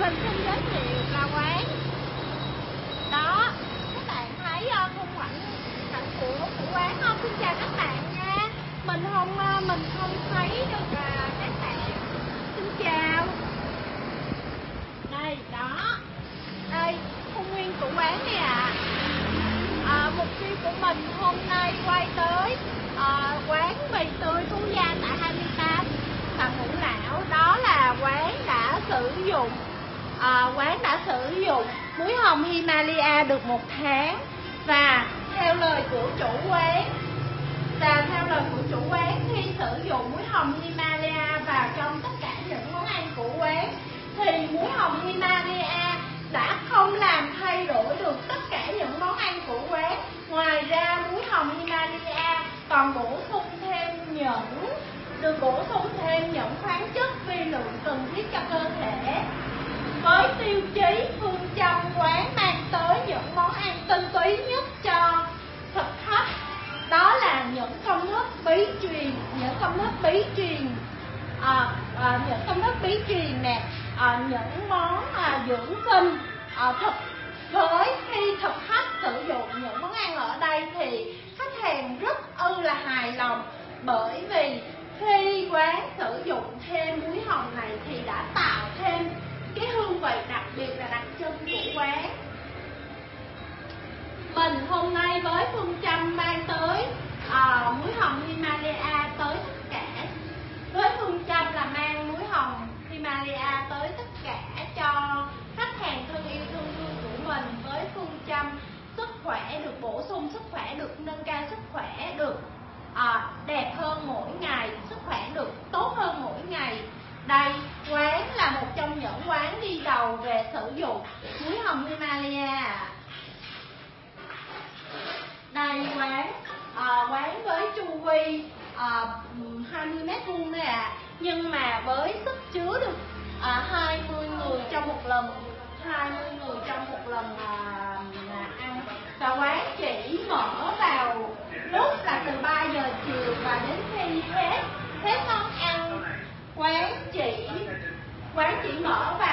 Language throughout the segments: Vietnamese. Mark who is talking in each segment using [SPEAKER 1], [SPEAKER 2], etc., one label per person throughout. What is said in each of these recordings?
[SPEAKER 1] mình xin giới thiệu là quán đó các bạn thấy uh, khung ảnh cảnh của của quán không ờ, xin chào các bạn nha. Mình không ờ, mình không thấy được các bạn. Xin chào đây đó đây khung nguyên của quán này ạ à. à, mục tiêu của mình hôm nay quay tới à, quán mì tươi phú gia tại 28 Phạm Ngũ Lão đó là quán đã sử dụng. À, quán đã sử dụng muối hồng Himalaya được một tháng. Và theo lời của chủ quán và theo lời của chủ quán khi sử dụng muối hồng Himalaya vào trong tất cả những món ăn của quán thì muối hồng Himalaya đã không làm thay đổi được tất cả những món ăn của quán. Ngoài ra muối hồng Himalaya còn bổ sung thêm những được bổ sung thêm những khoáng công thức bí truyền. À, à, những công thức bí truyền nè à, những món à, dưỡng sinh à, thực với khi thực khách sử dụng những món ăn ở đây thì khách hàng rất ư là hài lòng. Bởi vì khi quán sử dụng thêm muối hồng này thì đã tạo thêm cái hương vị đặc biệt là đặc trưng của quán. Mình hôm nay với phương châm mang tới à, muối hồng Himalaya nâng cao sức khỏe được à, đẹp hơn mỗi ngày sức khỏe được tốt hơn mỗi ngày. Đây quán là một trong những quán đi đầu về sử dụng muối hồng Himalaya. Đây quán à, quán với chu vi à, 20 mét vuông đây ạ. À. nhưng mà với sức chứa được à, 20 người trong một lần 20 người trong một lần à, ăn. Và quán chỉ mở lúc là từ 3 giờ chiều và đến khi hết hết món ăn quán chỉ quán chỉ mở và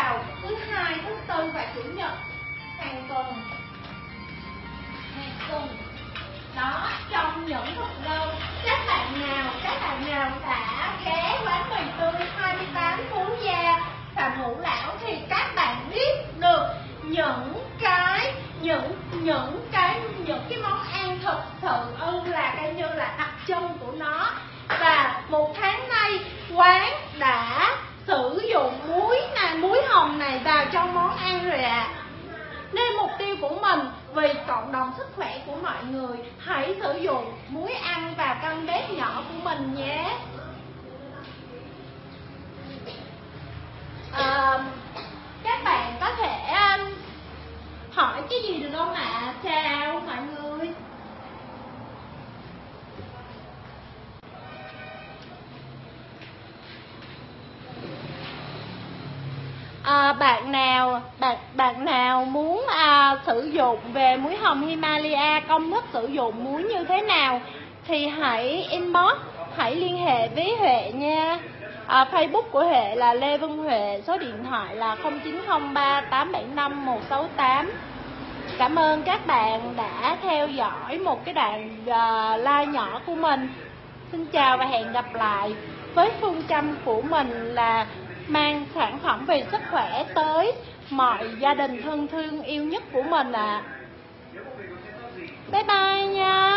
[SPEAKER 1] những cái món ăn thực sự ư là coi như là đặc trưng của nó. Và một tháng nay quán đã sử dụng muối này muối hồng này vào trong món ăn rồi ạ. À. nên mục tiêu của mình vì cộng đồng sức khỏe của mọi người hãy sử dụng muối ăn vào căn bếp nhỏ của mình nhé. À, các bạn có thể um, hỏi cái gì được không ạ? À, bạn nào bạn bạn nào muốn à, sử dụng về muối hồng Himalaya công thức sử dụng muối như thế nào thì hãy inbox hãy liên hệ với Huệ nha. À, Facebook của Huệ là Lê Vân Huệ số điện thoại là 0903 875 168 Cảm ơn các bạn đã theo dõi một cái đoạn ờ, uh, like nhỏ của mình. Xin chào và hẹn gặp lại. Với phương châm của mình là mang sản phẩm về sức khỏe tới mọi gia đình thân thương yêu nhất của mình ạ à. Bye bye nha